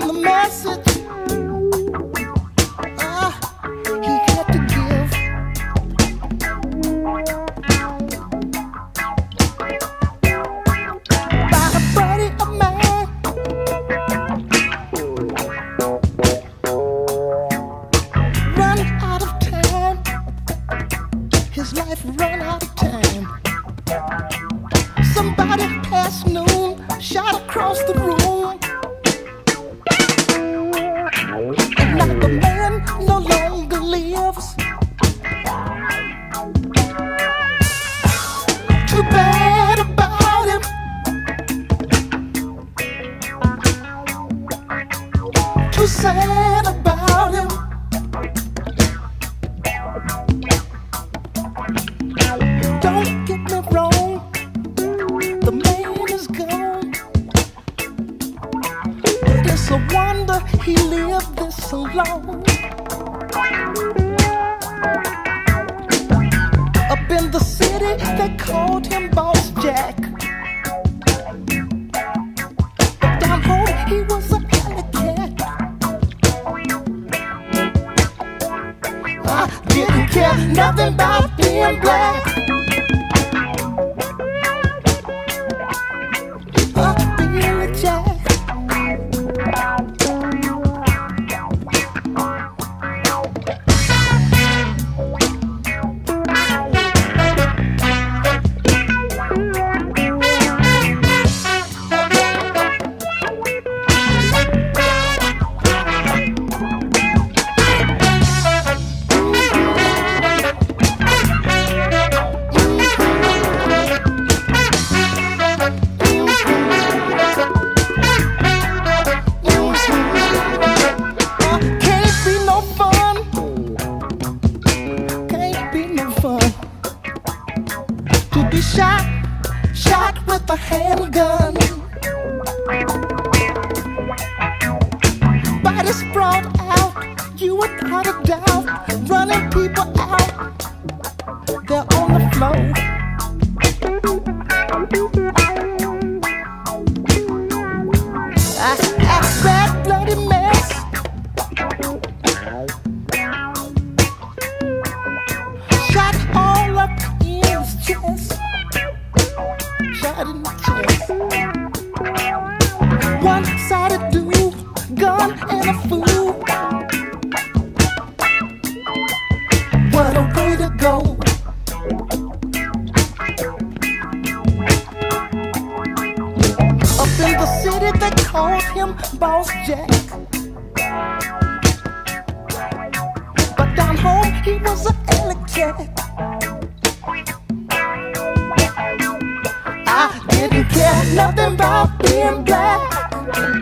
the message. Ah, he had to give. By a buddy of mine. Run out of time. His life run out Don't get me wrong, the man is gone. It's a wonder he lived this long. Up in the city, they called him Boss Jack. Body sprawled out, you without a doubt, running people out. They're on the floor. I, I bad bloody mess. Shot all up in his chest. Shot in city, they called him Boss Jack. But down home, he was a alley cat. I didn't care nothing about being black.